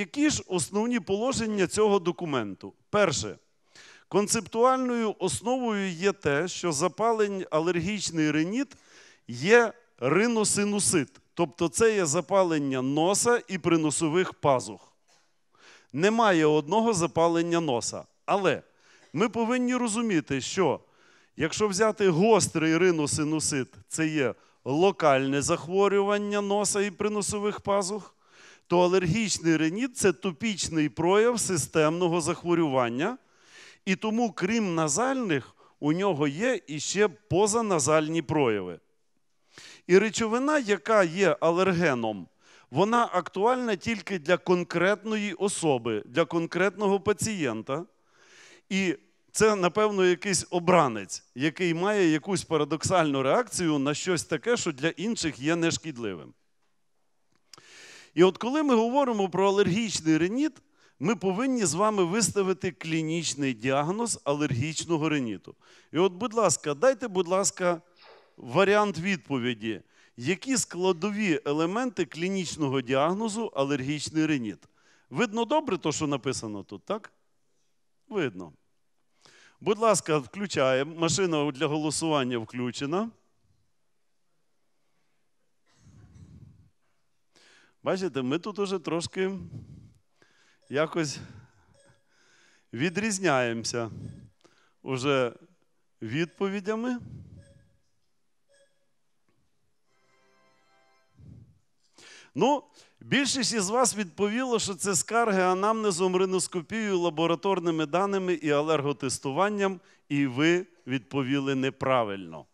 Які ж основні положення цього документу? Перше, концептуальною основою є те, що запалень алергічний риніт є риносинусит, тобто це є запалення носа і приносових пазух. Немає одного запалення носа. Але ми повинні розуміти, що якщо взяти гострий риносинусит, це є локальне захворювання носа і приносових пазух, то алергічний риніт це топічний прояв системного захворювання. І тому, крім назальних, у нього є іще позаназальні прояви. І речовина, яка є алергеном, вона актуальна тільки для конкретної особи, для конкретного пацієнта. І це, напевно, якийсь обранець, який має якусь парадоксальну реакцію на щось таке, що для інших є нешкідливим. І от коли ми говоримо про алергічний реніт, ми повинні з вами виставити клінічний діагноз алергічного реніту. І от, будь ласка, дайте, будь ласка, варіант відповіді. Які складові елементи клінічного діагнозу алергічний реніт? Видно добре, то, що написано тут, так? Видно. Будь ласка, включаємо. Машина для голосування включена. Бачите, ми тут уже трошки якось відрізняємося уже відповідями. Ну, більшість із вас відповіло, що це скарги анамнезом, риноскопією, лабораторними даними і алерготестуванням, і ви відповіли неправильно.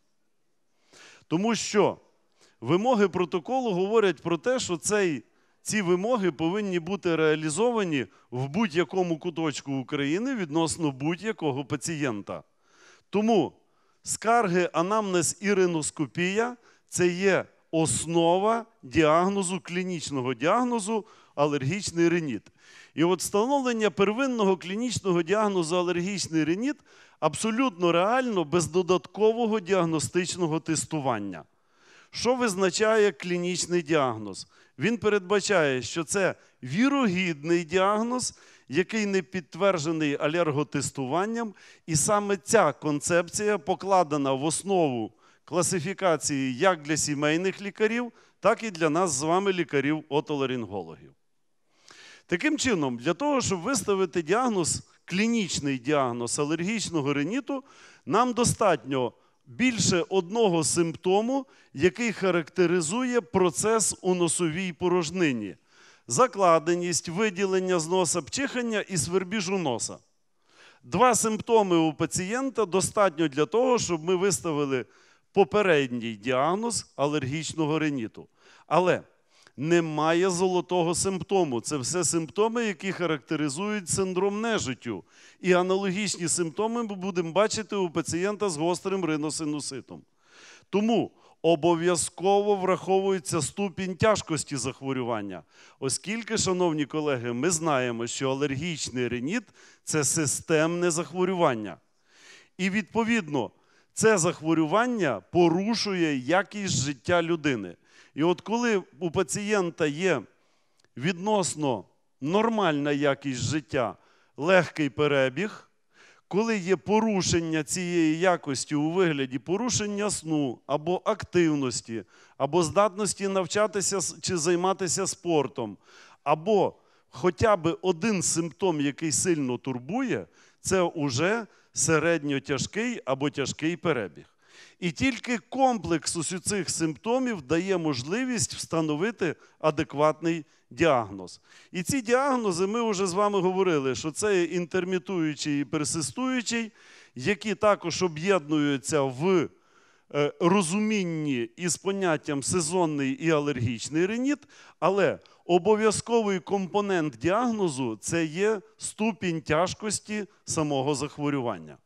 Тому що вимоги протоколу говорять про те, що цей, ці вимоги повинні бути реалізовані в будь-якому куточку України відносно будь-якого пацієнта. Тому скарги анамнез риноскопія це є основа діагнозу, клінічного діагнозу алергічний реніт. І от встановлення первинного клінічного діагнозу алергічний реніт абсолютно реально без додаткового діагностичного тестування. Що визначає клінічний діагноз? Він передбачає, що це вірогідний діагноз, який не підтверджений алерготестуванням, і саме ця концепція покладена в основу класифікації як для сімейних лікарів, так і для нас з вами лікарів отоларингологів. Таким чином, для того, щоб виставити діагноз, клінічний діагноз алергічного риніту, нам достатньо більше одного симптому, який характеризує процес у носовій порожнині. Закладеність, виділення з носа пчихання і свербіжу носа. Два симптоми у пацієнта достатньо для того, щоб ми виставили попередній діагноз алергічного риніту. Але немає золотого симптому. Це все симптоми, які характеризують синдром нежиттю. І аналогічні симптоми ми будемо бачити у пацієнта з гострим риносинуситом. Тому обов'язково враховується ступінь тяжкості захворювання. Оскільки, шановні колеги, ми знаємо, що алергічний реніт це системне захворювання. І відповідно, це захворювання порушує якість життя людини. І от коли у пацієнта є відносно нормальна якість життя, легкий перебіг, коли є порушення цієї якості у вигляді порушення сну або активності, або здатності навчатися чи займатися спортом, або хоча б один симптом, який сильно турбує, це вже середньотяжкий або тяжкий перебіг. І тільки комплекс усіх цих симптомів дає можливість встановити адекватний діагноз. І ці діагнози ми вже з вами говорили, що це інтермітуючий і персистуючий, які також об'єднуються в е, розумінні із поняттям сезонний і алергічний реніт, але обов'язковий компонент діагнозу це є ступінь тяжкості самого захворювання.